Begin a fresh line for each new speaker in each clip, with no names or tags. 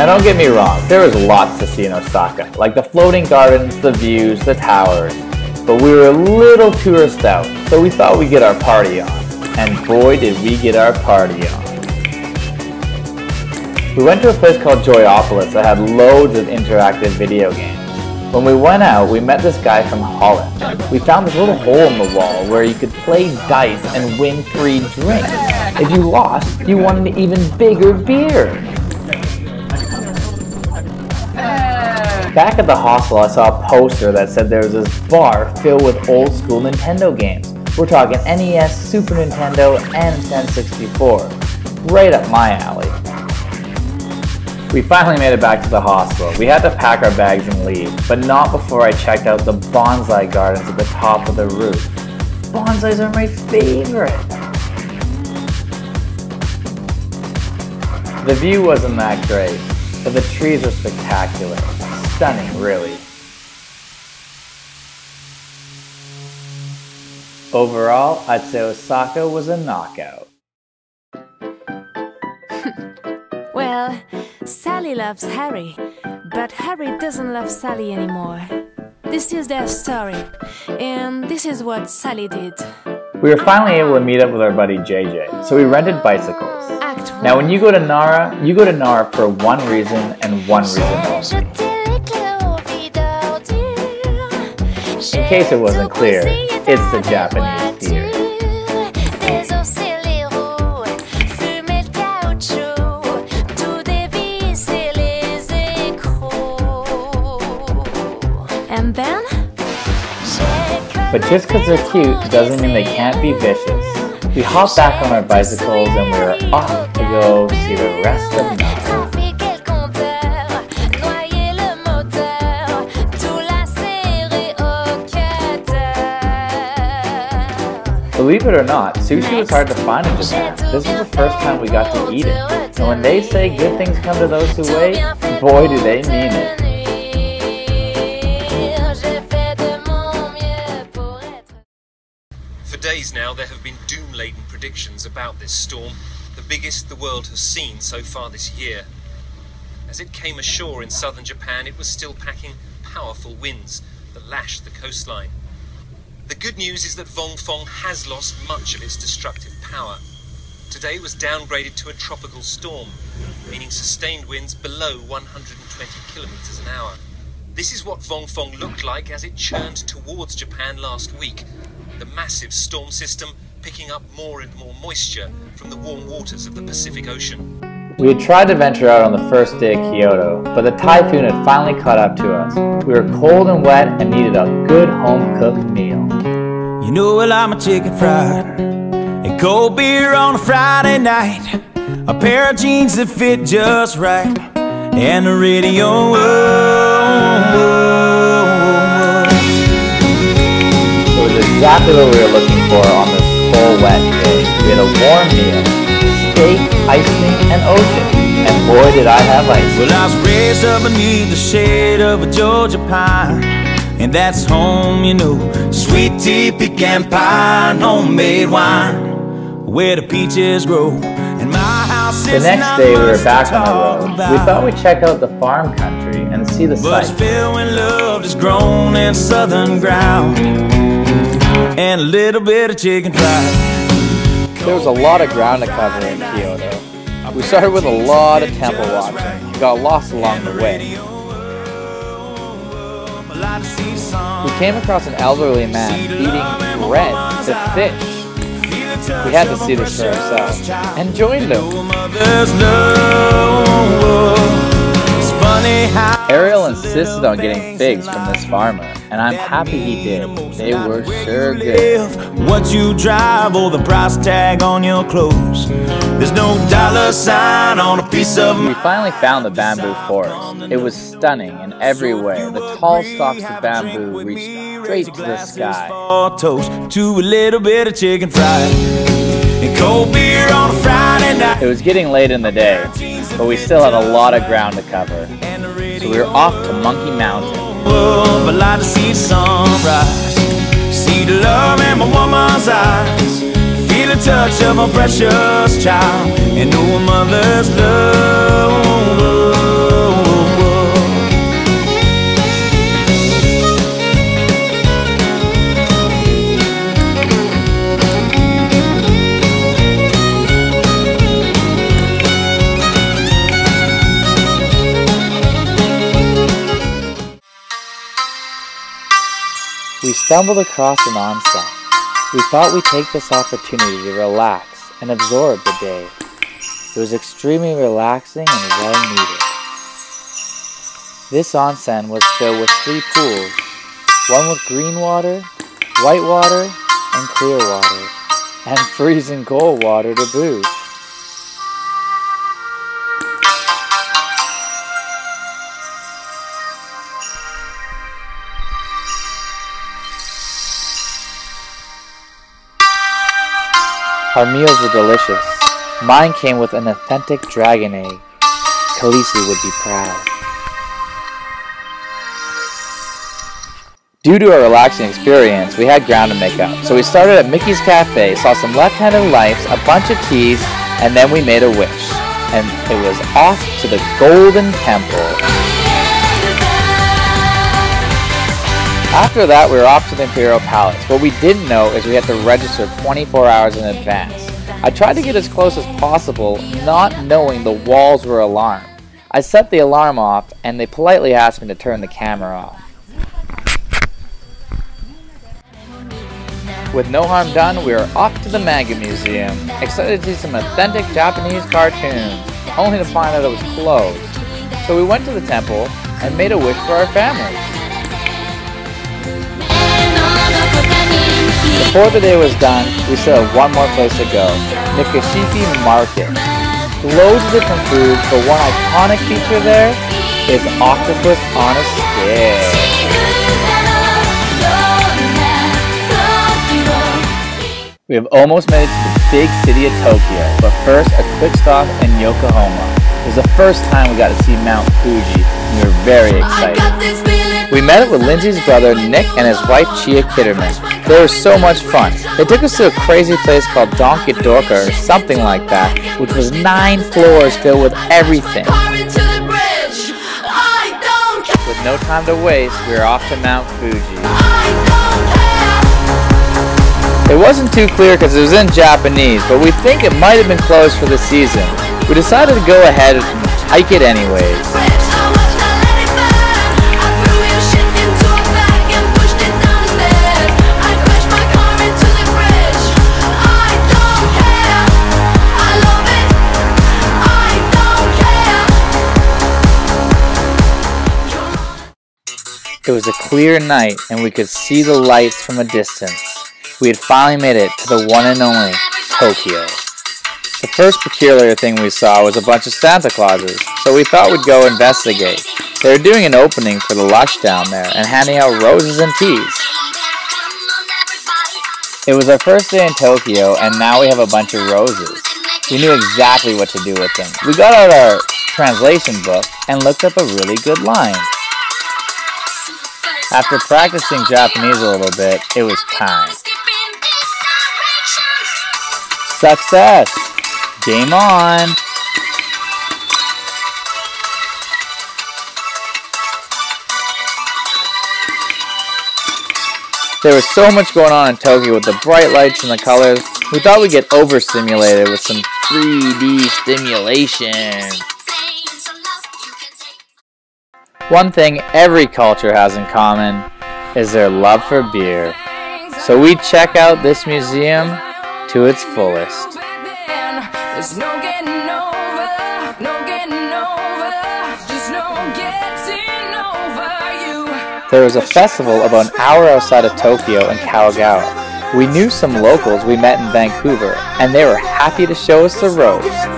Now don't get me wrong, there was lots to see in Osaka, like the floating gardens, the views, the towers, but we were a little tourist out, so we thought we'd get our party on. And boy did we get our party on. We went to a place called Joyopolis that had loads of interactive video games. When we went out, we met this guy from Holland. We found this little hole in the wall where you could play dice and win free drinks. If you lost, you won an even bigger beer. Back at the hostel, I saw a poster that said there was this bar filled with old school Nintendo games. We're talking NES, Super Nintendo, and N64. Right up my alley. We finally made it back to the hostel. We had to pack our bags and leave, but not before I checked out the bonsai gardens at the top of the roof. Bonsais are my favorite! The view wasn't that great, but the trees were spectacular. Stunning, really. Overall, I'd say Osaka was a knockout.
well, Sally loves Harry, but Harry doesn't love Sally anymore. This is their story, and this is what Sally did.
We were finally able to meet up with our buddy JJ, so we rented bicycles.
Act
now, when you go to Nara, you go to Nara for one reason and one reason only. Case it wasn't clear, it's the Japanese theater.
And then?
But just because they're cute doesn't mean they can't be vicious. We hopped back on our bicycles and we were off to go see the rest of Nara. Believe it or not, sushi was hard to find in Japan. This was the first time we got to eat it. And when they say good things come to those who wait, boy do they mean it.
For days now, there have been doom laden predictions about this storm, the biggest the world has seen so far this year. As it came ashore in southern Japan, it was still packing powerful winds that lashed the coastline. The good news is that Vongfong has lost much of its destructive power. Today it was downgraded to a tropical storm, meaning sustained winds below 120 kilometers an hour. This is what Vongfong looked like as it churned towards Japan last week, the massive storm system picking up more and more moisture from the warm waters of the Pacific Ocean.
We had tried to venture out on the first day of Kyoto, but the typhoon had finally caught up to us. We were cold and wet and needed a good home-cooked meal.
You know well I'm a chicken fried And cold beer on a Friday night A pair of jeans that fit just right And the radio oh, oh, oh,
It was exactly what we were looking for on this cold, wet day. We had a warm meal, steak, cream, and ocean. And boy did I have ice.
Well I was raised up beneath the shade of a Georgia pine. And that's home, you know. Sweet tea, pecan pie, homemade wine Where the peaches grow. And my house
The next day we were back on the road. We thought we'd check out the farm country and see the sights.
filled love is grown in southern ground. And a little bit of chicken fried.
There was a lot of ground to cover in Kyoto We started with a lot of temple watching We got lost along the way we came across an elderly man eating bread to fish. We had to see this for ourselves and joined him. Ariel insisted on getting figs from this farmer, and I'm happy he did. They were sure good.
What you drive or the price tag on your clothes. There's no dollar sign on a piece of
We finally found the bamboo forest. It was stunning in every way. The tall stalks of bamboo reached straight to the sky.
Toast to a little bit of chicken fried and cold beer on a Friday night.
It was getting late in the day, but we still had a lot of ground to cover. So we were off to Monkey Mountain.
Oh, but like to see the sunrise, see the love in my woman's eyes, feel the touch of a precious child, and know a mother's love.
Stumbled across an onsen. We thought we'd take this opportunity to relax and absorb the day. It was extremely relaxing and well needed. This onsen was filled with three pools, one with green water, white water, and clear water, and freezing cold water to boot. Our meals were delicious. Mine came with an authentic dragon egg. Khaleesi would be proud. Due to a relaxing experience, we had ground to make up. So we started at Mickey's Cafe, saw some left-handed lights, a bunch of teas, and then we made a wish. And it was off to the Golden Temple. After that, we were off to the Imperial Palace. What we didn't know is we had to register 24 hours in advance. I tried to get as close as possible, not knowing the walls were alarmed. I set the alarm off, and they politely asked me to turn the camera off. With no harm done, we were off to the Manga Museum, excited to see some authentic Japanese cartoons, only to find out it was closed. So we went to the temple and made a wish for our families. Before the day was done, we still had one more place to go, Nikashiki Market. Loads of different foods, but one iconic feature there is octopus on a stick. We have almost made it to the big city of Tokyo, but first a quick stop in Yokohama. It was the first time we got to see Mount Fuji, and we were very excited. We met up with Lindsay's brother Nick and his wife Chia Kitterman. They were so much fun. They took us to a crazy place called Donkey Dorka or something like that, which was nine floors filled with everything. With no time to waste, we were off to Mount Fuji. It wasn't too clear because it was in Japanese, but we think it might have been closed for the season. We decided to go ahead and hike it anyways. It was a clear night and we could see the lights from a distance. We had finally made it to the one and only Tokyo. The first peculiar thing we saw was a bunch of Santa Clauses, so we thought we'd go investigate. They were doing an opening for the Lush down there and handing out roses and teas. It was our first day in Tokyo and now we have a bunch of roses. We knew exactly what to do with them. We got out our translation book and looked up a really good line. After practicing Japanese a little bit, it was time. Success! Game on! There was so much going on in Tokyo with the bright lights and the colors, we thought we'd get overstimulated with some 3D stimulation. One thing every culture has in common is their love for beer. So we check out this museum to its fullest. There was a festival about an hour outside of Tokyo in Kagawa. We knew some locals we met in Vancouver, and they were happy to show us the ropes.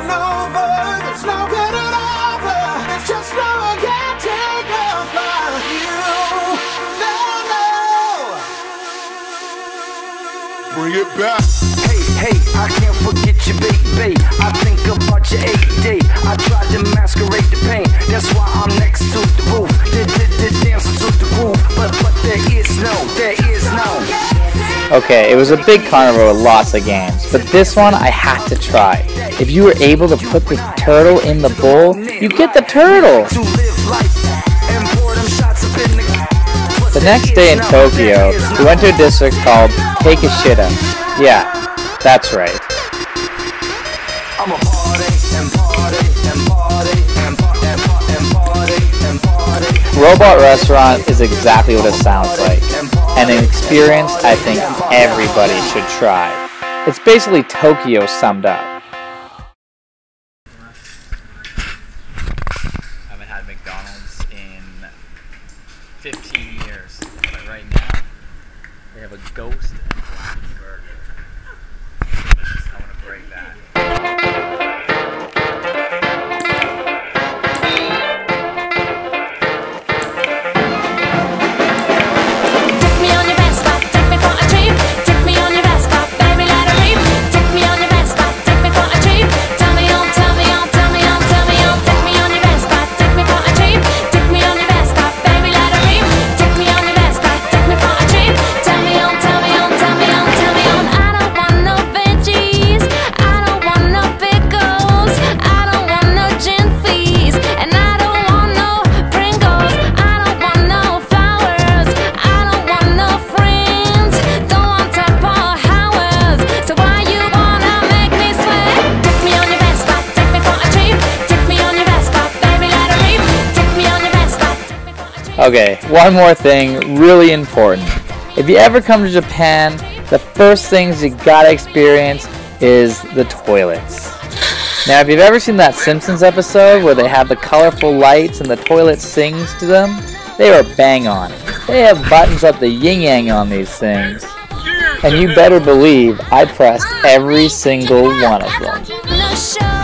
Hey, hey, I can't forget you, baby. I think about your. I tried to masquerade the pain. That's why I'm next to the roof. The, the, the dancing to the groove. But, but there is no, there is no.
Okay, it was a big carnival with lots of games, but this one I had to try. If you were able to put the turtle in the bowl, you get the turtle! The next day in Tokyo, we went to a district called Takeshita. Yeah, that's right. Robot Restaurant is exactly what it sounds like. and an experience I think everybody should try. It's basically Tokyo summed up.
I
Okay, one more thing, really important. If you ever come to Japan, the first things you gotta experience is the toilets. Now, if you've ever seen that Simpsons episode where they have the colorful lights and the toilet sings to them, they are bang on. They have buttons up the yin yang on these things. And you better believe I pressed every single one of them.